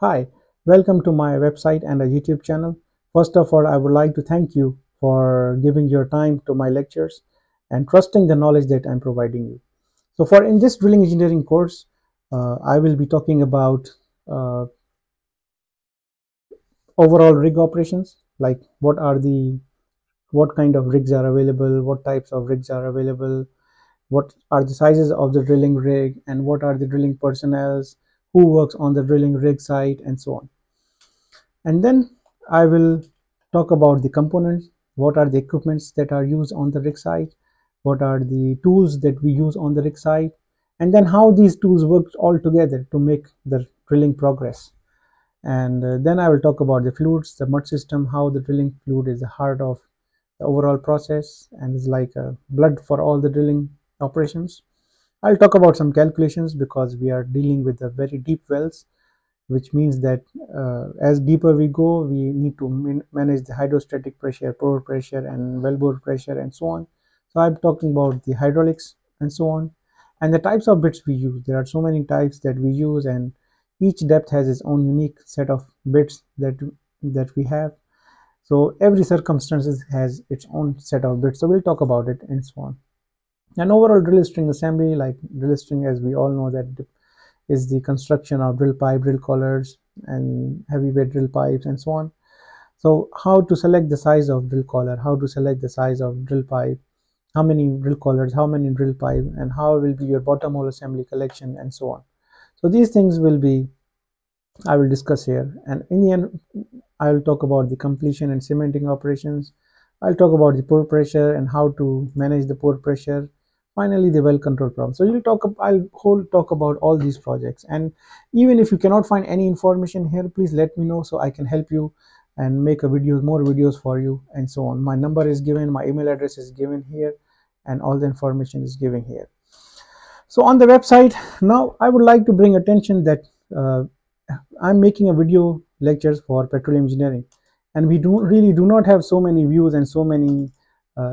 Hi, welcome to my website and a YouTube channel. First of all, I would like to thank you for giving your time to my lectures and trusting the knowledge that I'm providing you. So for in this drilling engineering course, uh, I will be talking about uh, overall rig operations, like what are the, what kind of rigs are available, what types of rigs are available, what are the sizes of the drilling rig, and what are the drilling personnels, who works on the drilling rig site, and so on. And then I will talk about the components. What are the equipments that are used on the rig site what are the tools that we use on the rig site and then how these tools work all together to make the drilling progress. And uh, then I will talk about the fluids the mud system how the drilling fluid is the heart of the overall process and is like a blood for all the drilling operations I'll talk about some calculations because we are dealing with the very deep wells which means that uh, as deeper we go we need to manage the hydrostatic pressure pore pressure and wellbore pressure and so on. So i'm talking about the hydraulics and so on. And the types of bits we use there are so many types that we use and each depth has its own unique set of bits that that we have. So every circumstances has its own set of bits. So we'll talk about it and so on and overall drill string assembly like drill string as we all know that is the construction of drill pipe, drill collars, and heavyweight drill pipes, and so on. So how to select the size of drill collar, how to select the size of drill pipe, how many drill collars, how many drill pipe, and how will be your bottom hole assembly collection, and so on. So these things will be, I will discuss here. And in the end, I will talk about the completion and cementing operations. I'll talk about the pore pressure and how to manage the pore pressure finally the well control problem. So you'll talk i'll whole talk about all these projects. And even if you cannot find any information here please let me know so i can help you and make a video more videos for you and so on. My number is given my email address is given here and all the information is given here. So on the website now i would like to bring attention that uh, i'm making a video lectures for petroleum engineering. And we do really do not have so many views and so many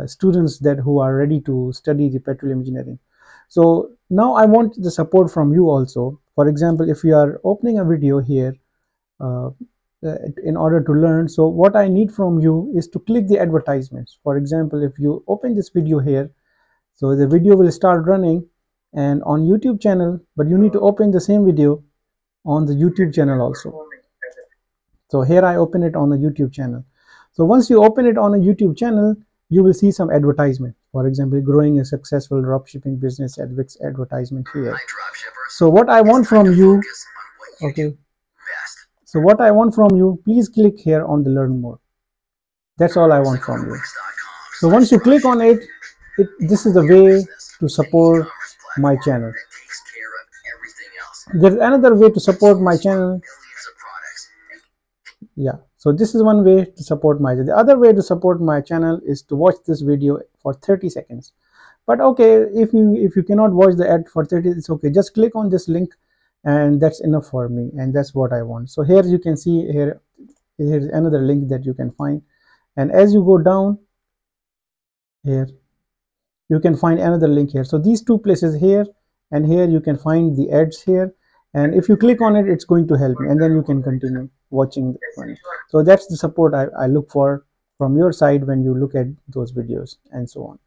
students that who are ready to study the petroleum engineering. So now I want the support from you also. For example, if you are opening a video here uh, uh, in order to learn, so what I need from you is to click the advertisements. For example, if you open this video here, so the video will start running and on YouTube channel, but you need to open the same video on the YouTube channel also. So here I open it on the YouTube channel. So once you open it on a YouTube channel, you will see some advertisement. For example growing a successful dropshipping business at Wix advertisement here. So what I want from you okay. so what I want from you please click here on the learn more. That's all I want from you. So once you click on it, it this is the way to support my channel. There's another way to support my channel. Yeah so this is one way to support my the other way to support my channel is to watch this video for 30 seconds. But okay if you if you cannot watch the ad for 30 it's okay. Just click on this link and that's enough for me and that's what i want. So here you can see here here's another link that you can find. And as you go down here you can find another link here. So these two places here and here you can find the ads here. And if you click on it it's going to help me and then you can continue watching one. so that's the support I, I look for from your side when you look at those videos and so on